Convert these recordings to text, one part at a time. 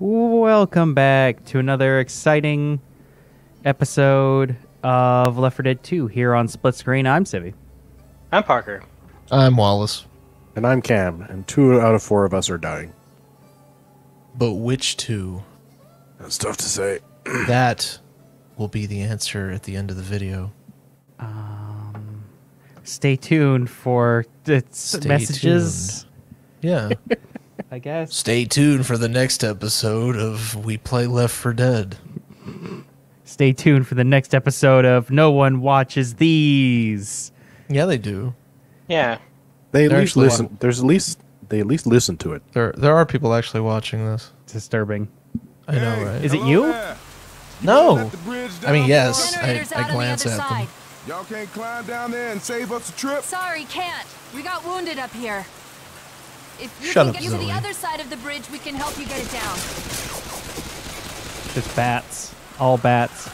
Welcome back to another exciting episode of Left 4 Dead 2 here on Split Screen. I'm Civvie. I'm Parker. I'm Wallace. And I'm Cam, and two out of four of us are dying. But which two? That's tough to say. that will be the answer at the end of the video. Um, Stay tuned for the Stay messages, Yeah. I guess. Stay tuned for the next episode of We Play Left 4 Dead. Stay tuned for the next episode of No One Watches These. Yeah, they do. Yeah. They at They're least listen. wa- There's at least they at least listen to it. There there are people actually watching this. Disturbing. I know, right? Is it you? no. I mean, yes. I, I out on the glance at side. them. Y'all can't climb down there and save us a trip? Sorry, can't. We got wounded up here. If you Shut can up, get to the other side of the bridge, we can help you get it down. Just bats. All bats.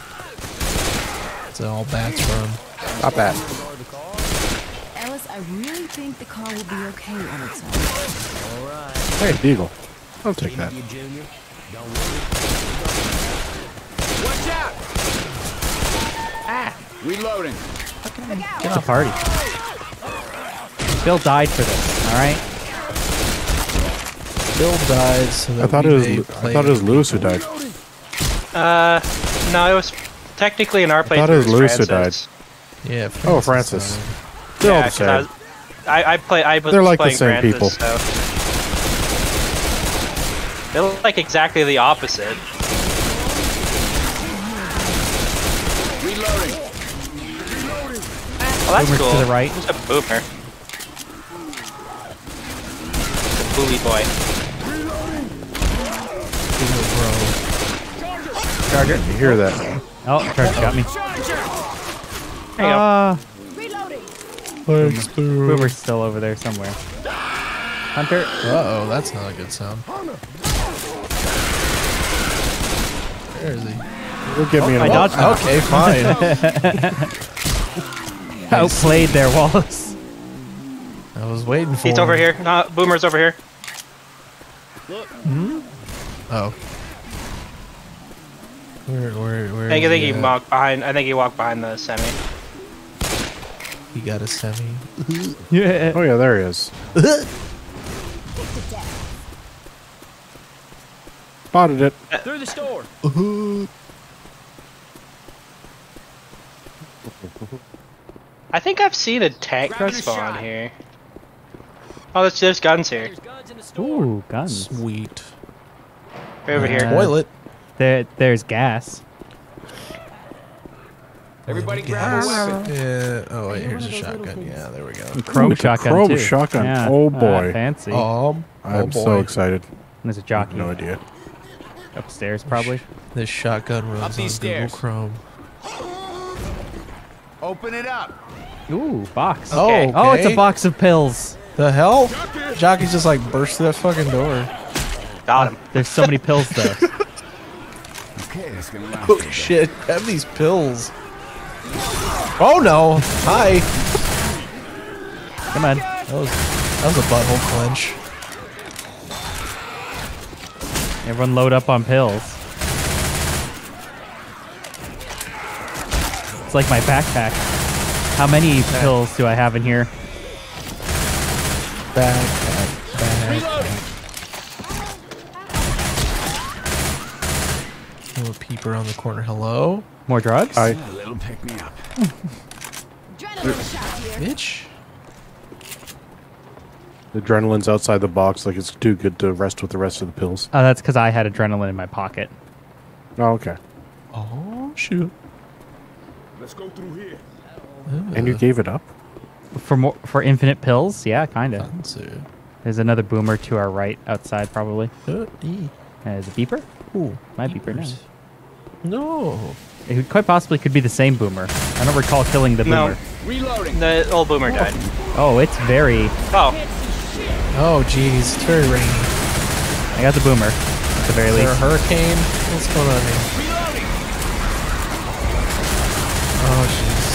It's all bats from. Not bad. Ellis, I really think the car will be okay on its own. All right. Hey, Deagle. I'll take that. Watch out! Ah! Reloading. It's a party. Bill died for this, alright? Bill died so that I thought we it was. play I thought it was Lewis who died. Uh, no, it was technically in our place. I thought it was Lewis who died. Yeah. Oh, Francis Francis. died. They're all Yeah, the 'cause I, same. was, I, I play. I was They're like the same Francis, people. So. They look like exactly the opposite. Reloading. Well, that's Boomer's cool. to the right. Who's a boomer? The bully boy. Charger. You hear that? Oh, Charger got me. There you go. Uh, Thanks, Boo. Boomer's still over there somewhere. Hunter. Uh oh, that's not a good sound. Where is he? You'll get me in I a dodged him. Okay, fine. Outplayed there, Wallace. I was waiting for He's him. over here. No, boomer's over here. Look. Oh. Where, where, where? I think, I think he walked behind. I think he walked behind the semi. He got a semi. Yeah. Oh yeah, there he is. Spotted it. Through the store. I think I've seen a tank Grabbing a here. Oh, there's, there's guns here. Ooh, guns. Sweet. Right over here. Uh, Toilet. There, there's gas. Everybody grab a weapon. Yeah. Oh wait, here's a shotgun. Yeah, there we go. Chrome Ooh, shotgun chrome too. shotgun. Yeah. Oh, Ah, boy. fancy. Oh, I'm oh boy. so excited. There's a jockey No idea. upstairs, probably. This shotgun runs on these Google stairs. Chrome. Open it up. Ooh, box. Oh, Okay. Oh, it's a box of pills. The hell? Jockey's just like burst through that fucking door. Got him. There's so many pills though. Okay, that's gonna last. Oh shit! Have these pills. Oh no! Hi. Come on. That was that was a butthole clench. Everyone load up on pills. It's like my backpack. How many pills do I have in here? Back, back, back. Little peep around the corner. Hello, More drugs? I Let him pick me up. Adrenaline shot here. bitch. the adrenaline's outside the box, like it's too good to rest with the rest of the pills. Oh, that's because I had adrenaline in my pocket. Oh, okay. Oh shoot! Let's go through here. And you gave it up? For more for infinite pills? Yeah, kind of. There's another boomer to our right outside, probably. Uh, e. Uh, is it beeper? Ooh, My beeper now. Beepers. No. It quite possibly could be the same boomer. I don't recall killing the No. boomer. Reloading. The old boomer died. Oh, oh it's very. Oh, Oh jeez, it's very rainy. I got the boomer at the very Is there a hurricane? What's going on here? Reloading. Oh jeez.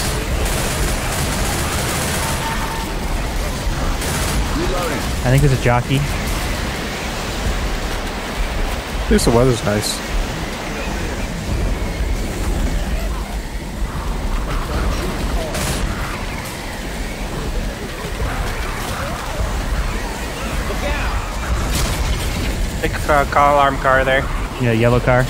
Reloading. I think there's a jockey. At least the weather's nice. Uh, call alarm car there. Yeah, yellow car.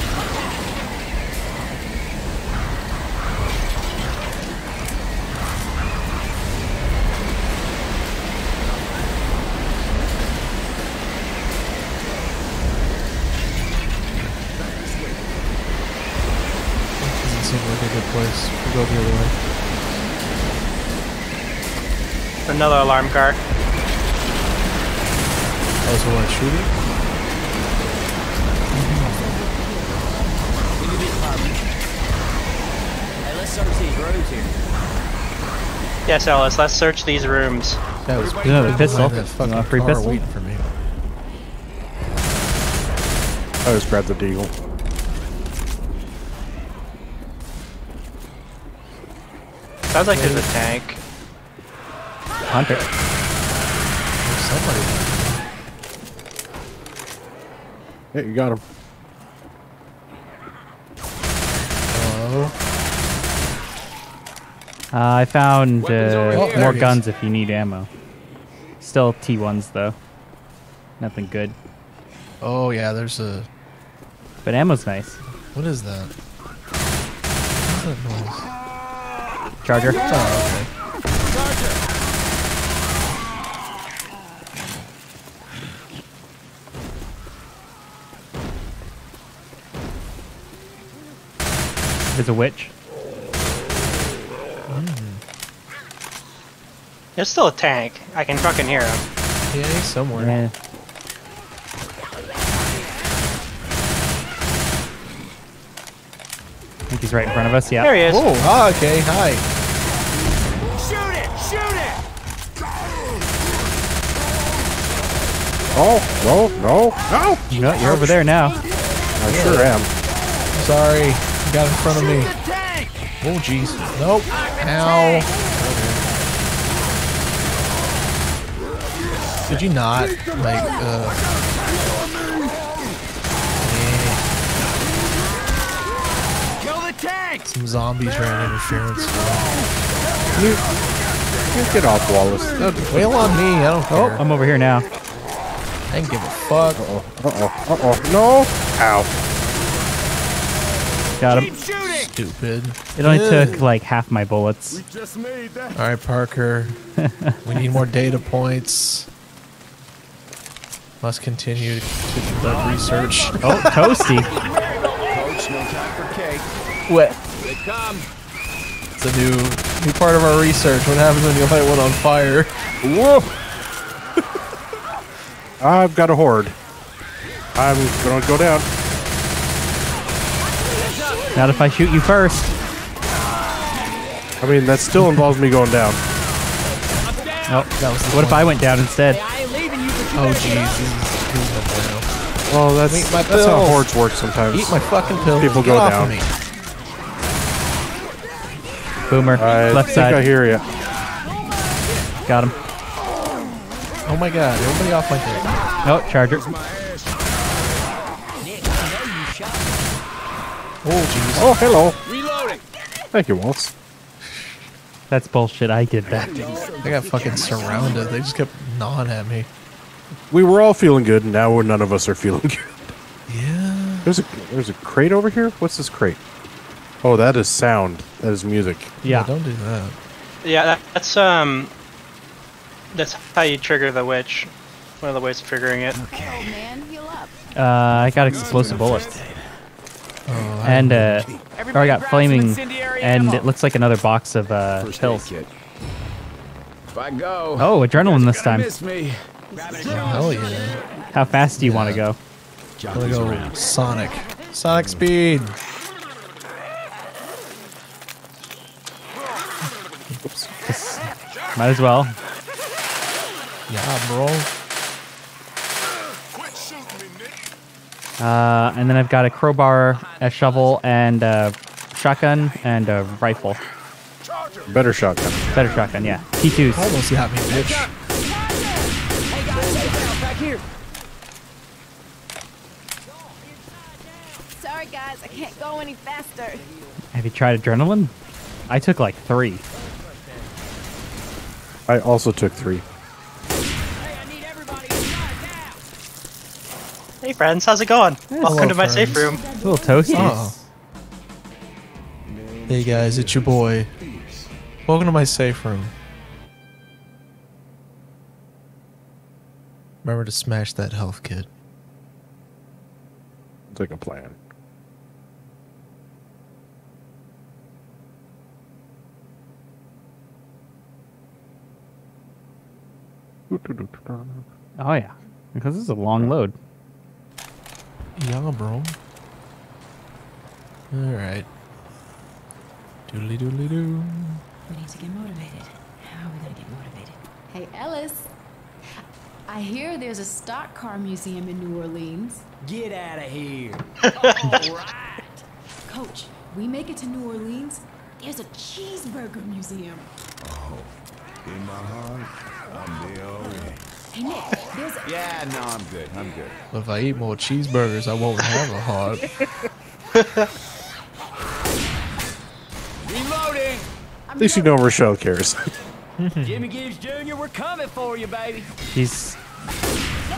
Doesn't seem like a good place. We'll go the other way. Another alarm car. Also want to shoot it? Yes, Ellis. Let's search these rooms. That was There's another pistol. That You fucking want a free pistol? waiting for me. I just grabbed the deagle. Sounds like there's a tank. Hunter. There's somebody. Yeah, you got him. Hello? Uh, I found uh. More guns if you need ammo. Still T1s though. Nothing good. Oh yeah, there's a. But ammo's nice. What is that? What's that noise? Charger. Oh, There's a witch. There's still a tank. I can fucking hear him. Yeah, he's somewhere. Yeah. I think he's right in front of us. Yeah. There he is. Oh, ah, okay. Hi. Shoot it! Shoot it! Oh, no, no, no! No, you're over there now. I sure am. Sorry. You got in front of me. Oh, jeez. Nope. Ow. Did you not, like, uh... yeah, Kill the tank! some zombies ran interference. You, you get off, Wallace. Wail on me, I don't Oh. I'm over here now. I didn't give a fuck. oh, uh oh, no! Ow. Got him. Stupid. It only Ugh. took like half my bullets. Just made that. Alright, Parker. we need more data points. Must continue to conduct research. Oh, toasty. Coach, no time for cake. What? They come. It's a new new part of our research. What happens when you light one on fire? Whoa! I've got a horde. I'm gonna go down. Not if I shoot you first. I mean, that still involves me going down. Oh, That was the what if. I went down instead? Oh jeez, this is this is now. Well, that's, Eat my that's how pills. hordes work sometimes. Eat my fucking pills. People Get go off down. Of me. Boomer. I Left think I side. hear you. Got him. Oh my god! Everybody off my dick. Oh, charger. Oh jeez. Oh, hello. Reloading. Thank you, Wallace. That's bullshit. I did that. I got fucking surrounded. They just kept gnawing at me. We were all feeling good, and now none of us are feeling good. Yeah. There's a there's a crate over here. What's this crate? Oh, that is sound. That is music. Yeah. Don't do that. Yeah, that, that's um, that's how you trigger the witch. One of the ways of triggering it. Oh man, heal up. Uh, I got explosive bullets. Oh, And, uh, or I got flaming, and it looks like another box of, uh, pills. If I go. Oh, adrenaline this time. Miss me. Hell yeah. How fast do you want to go? I'm gonna go Sonic. Sonic speed. Just- might as well. Yeah, bro. Uh, and then I've got a crowbar, a shovel, and a shotgun, and a rifle. Better shotgun. Better shotgun, yeah. T2s. Almost got me, bitch. Sorry, guys, I can't go any faster. Have you tried adrenaline? I took like three. I also took three. Hey friends, how's it going? Welcome Hello, to my safe friends. room. A little toasty. Oh. Hey guys, it's your boy. Welcome to my safe room. Remember to smash that health kit. It's like a plan. Oh yeah, because this is a long load. Yeah, bro. Alright. Doodly doodly doo. We need to get motivated. How are we gonna get motivated? Hey, Ellis. I hear there's a stock car museum in New Orleans. Get out of here. All right. Coach, we make it to New Orleans. There's a cheeseburger museum. Oh, In my heart, I'm there already. Hey Nick, there's a Yeah, no, I'm good. I'm good. But if I eat more cheeseburgers, I won't have a heart. Reloading. At least you know Rochelle cares. Jimmy Gibbs Jr., we're coming for you, baby. She's, get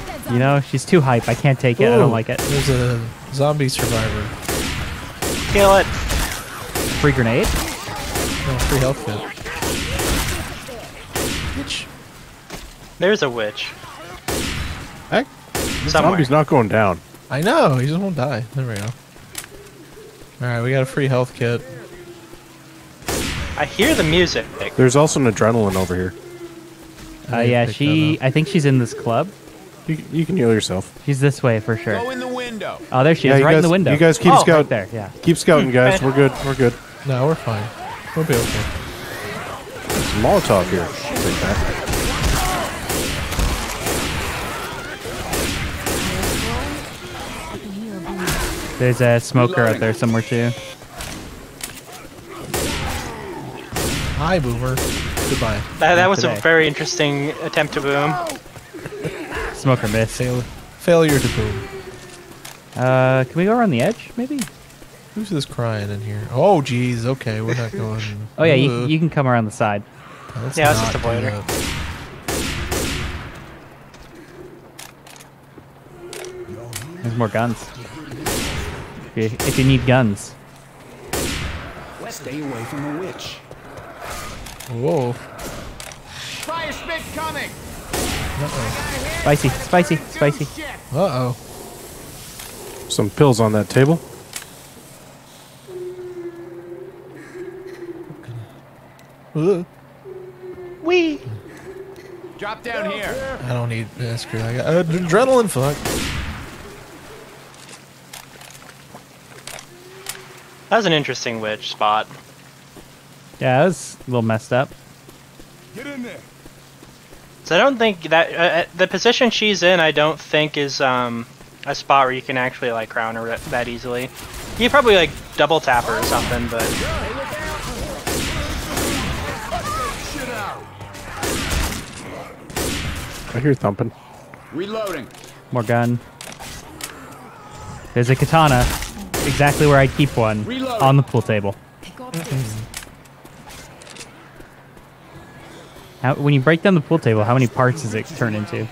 that zombie. you know, she's too hype. I can't take it. I don't like it. There's a zombie survivor. Kill it. Free grenade. No, free health kit. Bitch. There's a witch. Heck, Somewhere. zombie's not going down. I know, he just won't die. There we go. Alright, we got a free health kit. I hear the music. There's also an adrenaline over here. Uh, yeah, she. I think she's in this club. You, you can heal yourself. She's this way for sure. Go sure. in the window. Oh, there she Yeah, is, you right in the window. you guys keep oh, scout- right there. Yeah. Keep scouting, guys. We're good. We're good. No, we're fine. We'll be okay. There's a Molotov here. Take that. I can hear a boom. There's a smoker out there somewhere too. Hi, Boomer. Goodbye. That, that was a very interesting attempt to boom. Smoker miss. Fail- failure to boom. Uh, can we go around the edge, maybe? Who's this crying in here? Oh, jeez. Okay, we're not going. Oh yeah, you, you can come around the side. Let's Yeah, let's just not do avoid her. There's more guns. If you, if you need guns. Stay away from the witch. Whoa. Fire spit coming. Uh-oh. Spicy, spicy, spicy. Uh-oh. Some pills on that table. Ugh. Wee. Drop down here. I don't need this. Screw. I got uh, adrenaline. Fuck. That was an interesting witch spot. Yeah, that was a little messed up. Get in there. So I don't think that uh, uh, the position she's in, I don't think is um, a spot where you can actually like crown her that- that easily. You could probably like double tap her or something, but I hear thumping. Reloading. More gun. There's a katana. Exactly where I'd keep one. Reload. On the pool table. Hey. How, when you break down the pool table, how many parts does it turn into?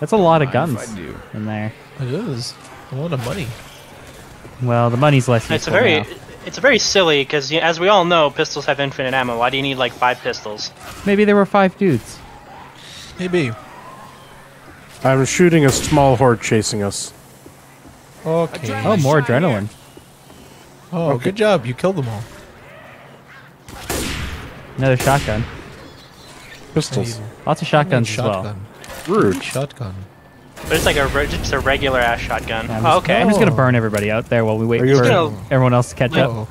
That's a lot of guns in there. It is a lot of money. Well, the money's less useful it's a very now. it's a very silly because as we all know, pistols have infinite ammo. Why do you need like five pistols? Maybe there were five dudes. Maybe. I'm shooting a small horde chasing us. Okay. Oh, more adrenaline. Oh, good job. You killed them all. Another shotgun. Pistols. Lots of shotguns as well. shotgun. Rude. Shotgun. But it's like a re- just a regular ass shotgun. Yeah, I'm oh, okay. I'm just gonna burn everybody out there while we wait Are you for everyone else to catch up. Oh,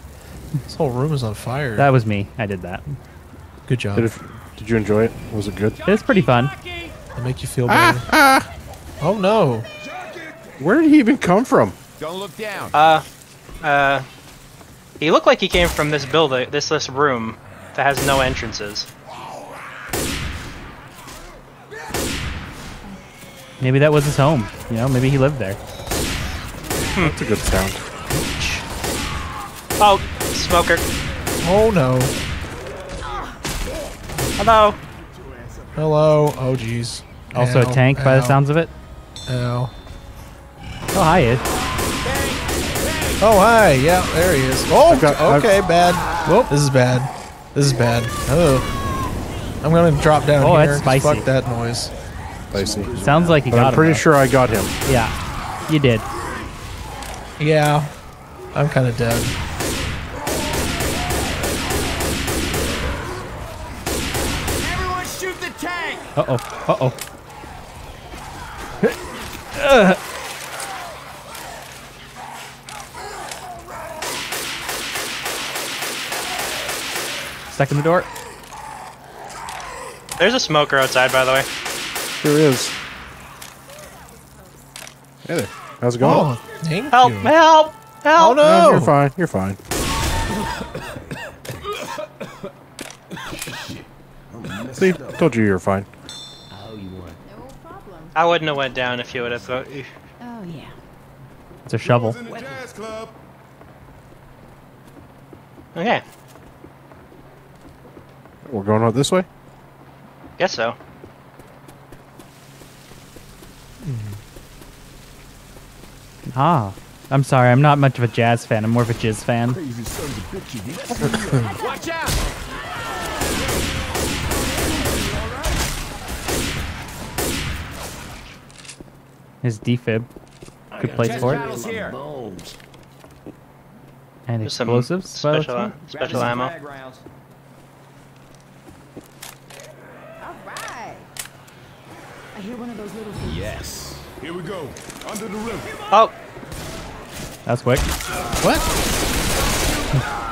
this whole room is on fire. That was me. I did that. good job. Did, it, did you enjoy it? Was it good? It was pretty fun. That make you feel ah, better. Ah! Oh no. Where did he even come from? Don't look down. Uh, uh, he looked like he came from this building, this this room that has no entrances. Maybe that was his home. You know, maybe he lived there. That's a good sound. Oh, smoker. Oh no. Hello. Hello. Oh jeez. Also Ow, a tank by the sounds of it. Ow. Oh, hi, Ed. Oh hi. Yeah, there he is. Oh, I've got- I've- okay, bad. Whoop. This is bad. This is bad. Oh. I'm gonna drop down Oh, here. that's 'cause spicy. Fuck that noise. I see. Sounds like you But got I'm him, pretty though. sure I got him. Yeah, you did. Yeah. I'm kind of dead. Everyone shoot the tank! Uh oh. Uh oh. Stuck in the door. There's a smoker outside, by the way. There is. Hey there. How's it going? Oh, thank Help! you. Help! Oh Help! no. Oh, no, you're fine. You're fine. See, told you you're fine. Oh, you won. No problem. I wouldn't have went down if you would have. Throw- Oh, yeah. It's a shovel. In jazz club. okay, We're going out this way. guess so. Ah. I'm sorry, I'm not much of a jazz fan. I'm more of a jizz fan. Crazy sons of bitches. Watch out! His defib. Good place for it. Here. And There's some explosives. special looks special ammo. Frag rounds. All right. I hear one of those little things. Yes. Here we go. Under the river. Oh, That's quick. What?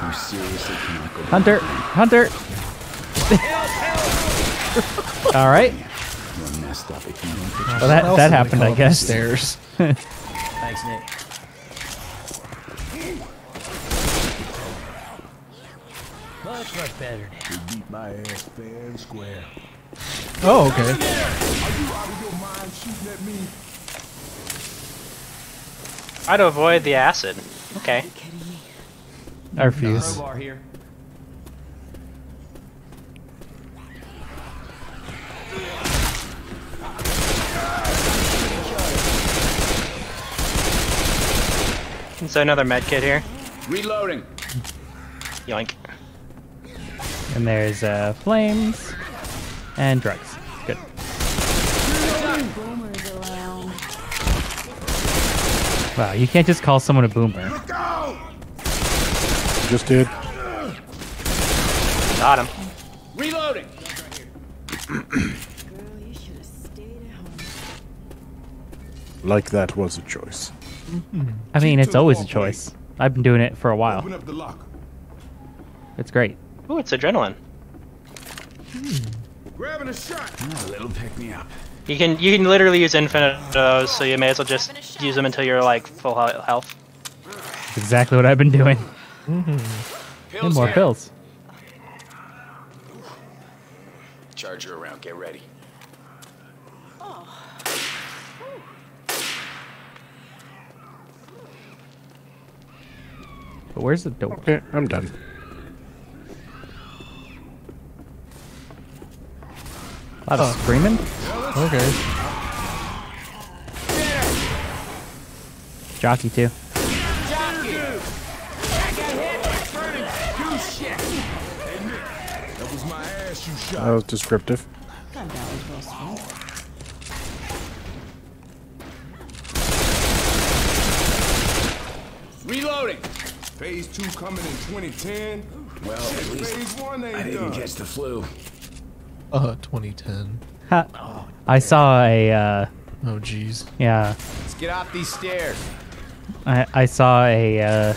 You seriously cannot go Hunter! Hunter! All right. You're messed up if you don't put Well, that, Someone else that is gonna happened, I guess. Stairs. Thanks, Nick. Much, much better now. your beat my ass fair and square. Oh, okay. Are you out of your mind shooting at me? Try to avoid the acid. Okay. I refuse. Crowbar here. So another med kit here. Reloading. Yoink. And there's uh, flames and drugs. Good. Wow, you can't just call someone a boomer. Just did. Got him. Reloading. Girl, you should have stayed at home. Like that was a choice. I mean, it's always a choice. I've been doing it for a while. Open up the locker. It's great. Ooh, it's adrenaline. Hmm. Grabbing a shot. Ah, a little pick me up. You can you can literally use infinite of those, so you may as well just use them until you're like full health. That's exactly what I've been doing. Mm-hmm. And more pills. Charger around, get ready. But where's the door? Okay, I'm done. A lot of screaming. Okay. Jockey too. That was my ass you shot. That was descriptive. Thought that was real sweet. Reloading. Phase two coming in 2010. Well, at least Phase one ain't I didn't done. catch the flu. Uh, 2010. Ha. I saw a uh, Oh, jeez. yeah. Let's get off these stairs. I, I saw a uh,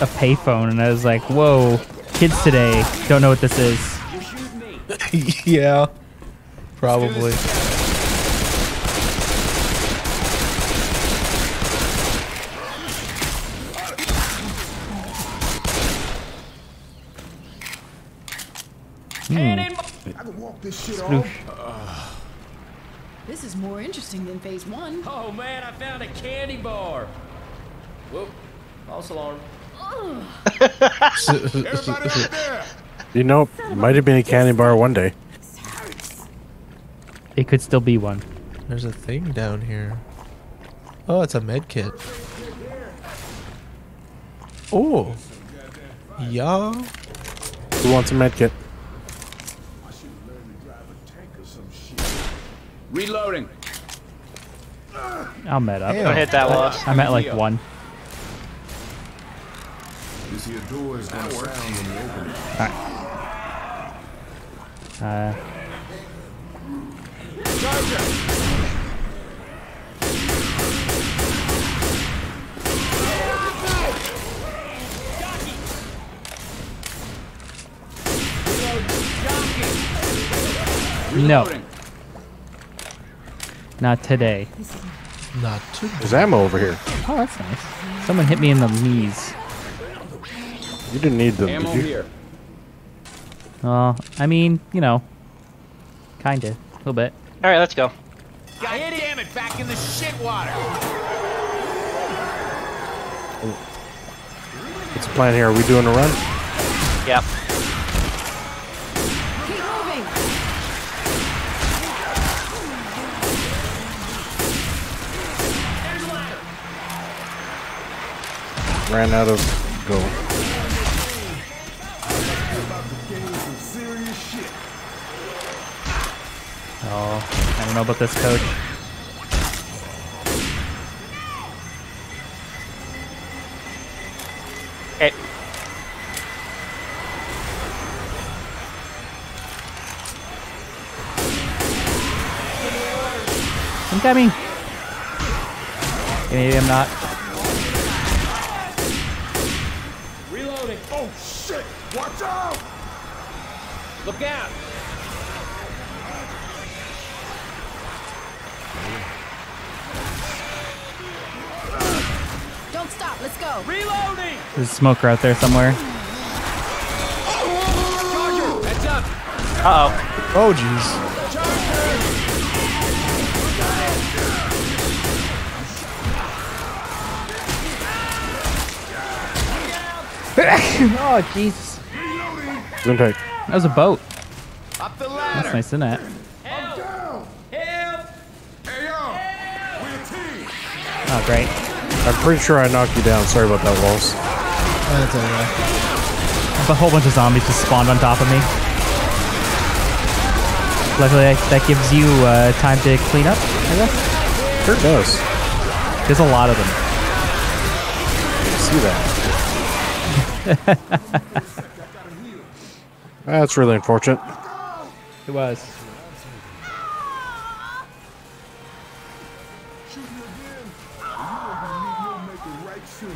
a payphone and I was like, whoa, kids today don't know what this is. You shoot me. yeah. Probably. Cannon. I can walk this shit off. This is more interesting than phase one. Oh man, I found a candy bar. Whoop. False alarm. Everybody up there! You know, might have been a candy bar one day. It could still be one. There's a thing down here. Oh, it's a med kit. Oh. Yeah. Who wants a med kit? Reloading. I'll met up. Don't hit that loss. I'm at like one. You see a door is gonna sound when you open it. Uh, no, Reloading. Not today. Not too There's ammo over here. Oh, that's nice. Someone hit me in the knees. You didn't need them, Ammo did you? here. Well, I mean, you know, kinda, a little bit. All right, let's go. God damn it! Back in the shit water. What's the plan here? Are we doing a run? Ran out of go. Oh, I don't know about this coach. Eh. Okay. Incoming. Maybe I'm not. Look out. Don't stop. Let's go. Reloading. There's a smoker out there somewhere. Charger. Heads up. Uh oh. Oh, jeez. oh, Jesus. Zintake. That was a boat. Up the That's nice, isn't it? Help. Help. Hey yo! We a team! Oh, great. I'm pretty sure I knocked you down. Sorry about that, Walls. That's alright. A whole bunch of zombies just spawned on top of me. Luckily, that, that gives you uh, time to clean up, I guess. Sure does. There's a lot of them. See that. That's really unfortunate. It was. Shoot you again! You'll make it right soon.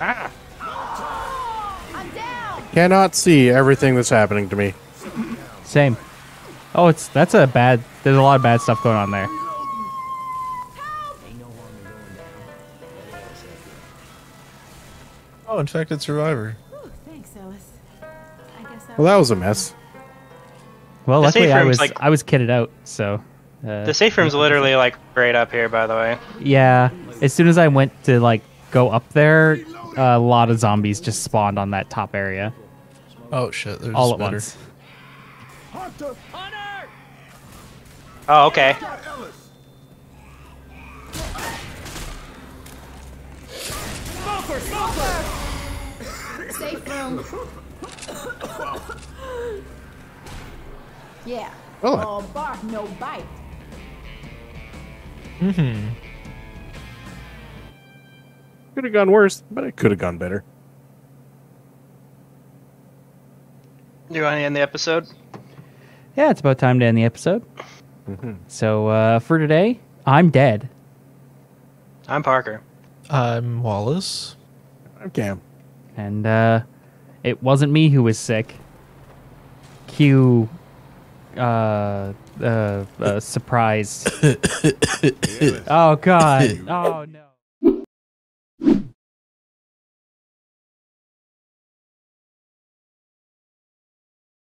I'm. Cannot see everything that's happening to me. Same. Oh, it's that's a bad. There's a lot of bad stuff going on there. Oh, infected survivor. Whew, thanks, Well, that was a mess. Well, The luckily I was like- I was kitted out, so. Uh, The safe room's literally like right up here, by the way. yeah. As soon as I went to like go up there, a lot of zombies just spawned on that top area Oh shit, there's all at better. once. Hunter! Hunter. Oh, okay. Smoker. Smoker. Safe room. Yeah. Well, All bark, no bite. Mm-hmm. could have gone worse, but it could have gone better. Do you want to end the episode? Yeah, it's about time to end the episode. So uh, for today, I'm dead. I'm Parker. I'm Wallace. I'm Cam. and uh, it wasn't me who was sick. Cue, uh, uh, uh surprise. oh God! Oh no!